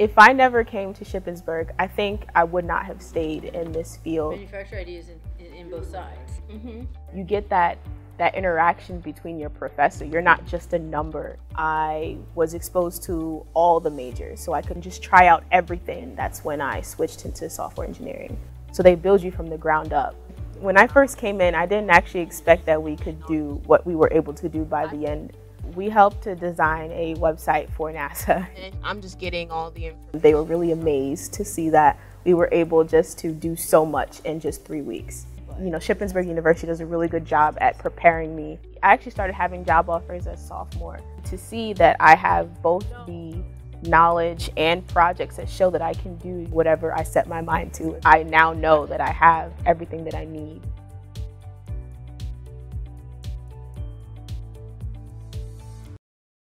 If I never came to Shippensburg, I think I would not have stayed in this field. Manufacture ideas in, in, in both sides. Mm-hmm. You get that that interaction between your professor. You're not just a number. I was exposed to all the majors, so I couldn't just try out everything. That's when I switched into software engineering. So they build you from the ground up. When I first came in, I didn't actually expect that we could do what we were able to do by the end. We helped to design a website for NASA. And I'm just getting all the information. They were really amazed to see that we were able just to do so much in just three weeks you know, Shippensburg University does a really good job at preparing me. I actually started having job offers as a sophomore to see that I have both the knowledge and projects that show that I can do whatever I set my mind to. I now know that I have everything that I need